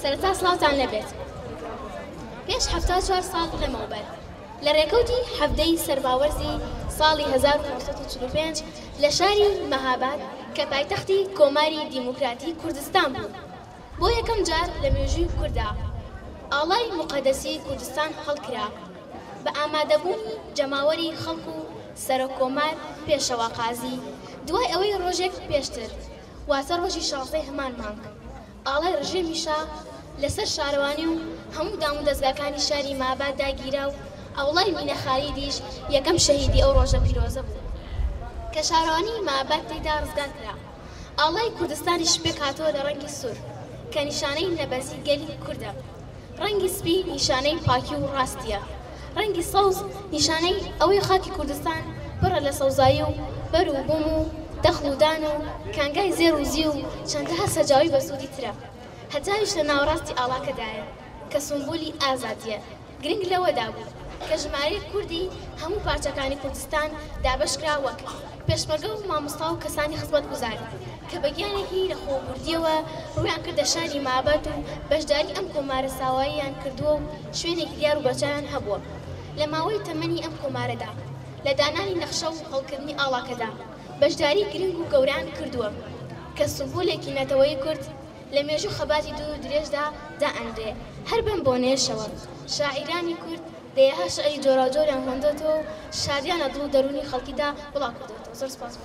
سەرەتا سڵاوتان لەبێت پێش هەفتا چوار ساڵ لەمەوبەر لە ڕێکەوتی حەفتەی سەرباوەرزی ساڵی 1945 لە شاری مەهاباد کە پایتەختی کۆماری دیموکراتی کوردستان بوو بۆ یەکەم جار لە مێژووی کوردا ئاڵای موقەدەسی کوردستان هەڵکرا بە ئامادەبوونی جەماوەری خەڵک و سەرۆک کۆمار پێشەوا قازی دوای ئەوەی ڕۆژێک پێشتر واتە ڕۆژی شازدەی هەمان مانگ ئاڵای ڕژێمی شا لەسەر شارەوانی و هەموو دامودەزگاکانی شاری مابات داگیرا و عەوڵای مینە خالیدیش یەکەم شەهیدی ئەو ڕۆژە پیرۆزە بوو کە شارەوانی مابات تێیدا ڕزگار کرا. ئاڵای کوردستانیش پێکهاتووە لە ڕەنگی سوور کە نیشانەی نەبەزی گەلی کوردە، ڕەنگی سپی نیشانەی پاکی و ڕاستییە، ڕەنگی سەوز نیشانەی ئەوەی خاکی کوردستان پڕە لە سەوزایی و بەر و بووم و دەخل و دان و کانگای زێڕ و زیو و چەندەها سەجاوی بەسوودی ترە، هەتاویش لە ناوەڕاستی ئاڵاکەدایە کە سومبولی ئازادییە. گرنگ لەوەدا بوو کە ژمارەی کوردی هەموو پارچەکانی کوردستان دابەش کرا وەک، پێشمەرگە و مامۆستا و کەسانی خزمەتگوزار، کە بە گیانێکی لە خۆوردییەوە ڕوویان کردە شاری مابات و بەشداری ئەم کۆمارە ساواییەیان کردووە و شوێنێکی دیار و بەرجایان هەبووە لە ماوەی تەمەنی ئەم کۆمارەدا لە دانانی نەخشە و هەڵکردنی ئاڵاکەدا بەشداری گرنگ و گەورەیان کردووە کە سومبولێکی نەتەوەی کورد لە مێژوو خەباتی دوور و درێژدا دائەنرێ. هەر بەم بۆنەیەشەوە شاعیرانی کورد دەیەها شعری جۆراوجۆریان هۆندۆتەوە و شادیان لە دڵ و دەروونی خەڵکیدا بڵاو کردۆتەوە. زۆر سپاس بۆ.